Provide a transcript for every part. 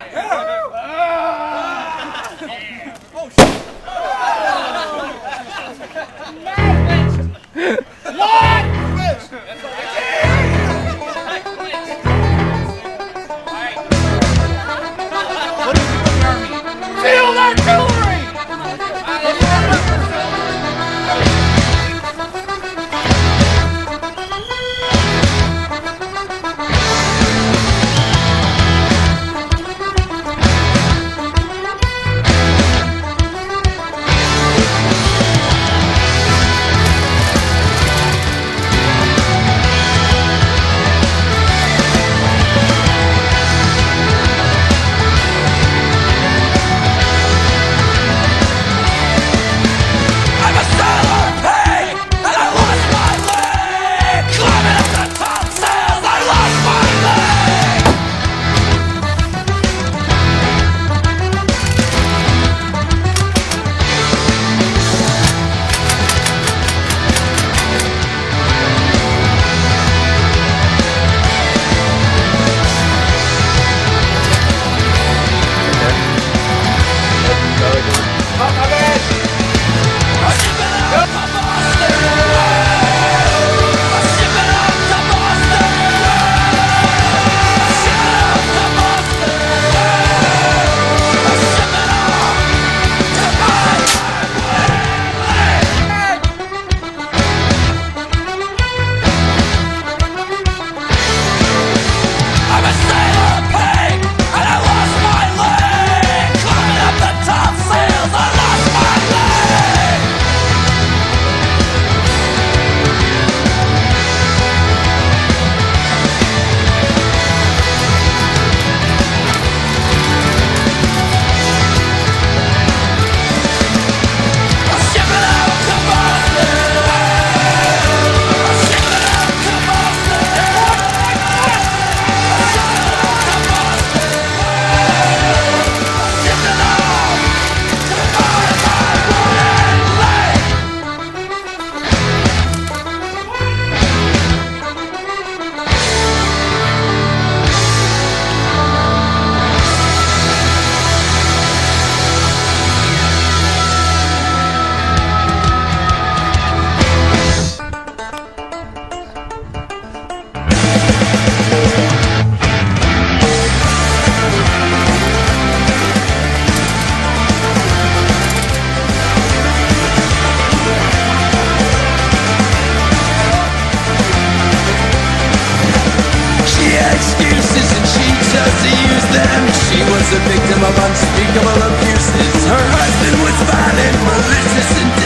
Now you've had your chance. I'm poisonous for your baby. Pretend to your ride. You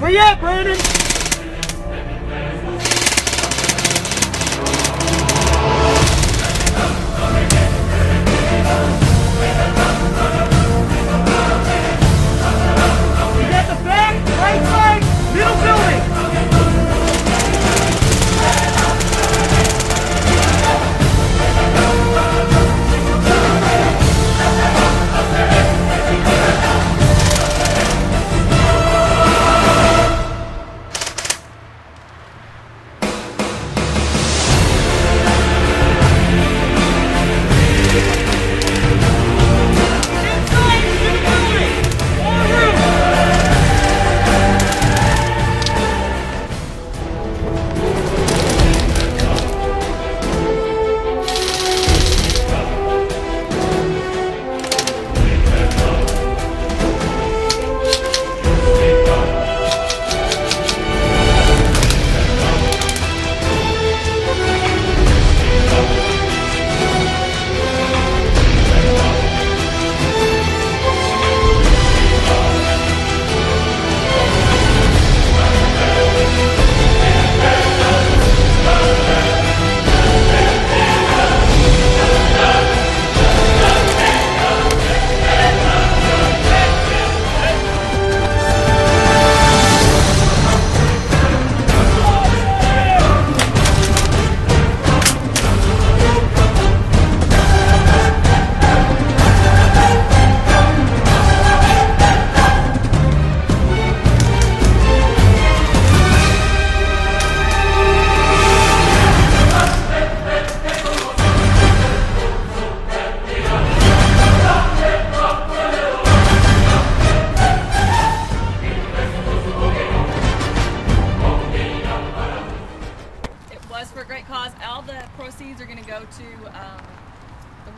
Where you at, Brandon?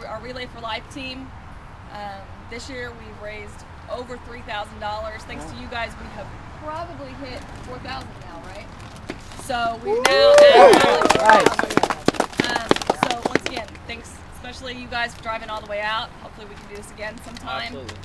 Our Relay for Life team. Um, this year we've raised over $3,000. Thanks to you guys, we have probably hit 4,000 now, right? So we've now added um, So once again, thanks especially you guys for driving all the way out. Hopefully we can do this again sometime. Absolutely.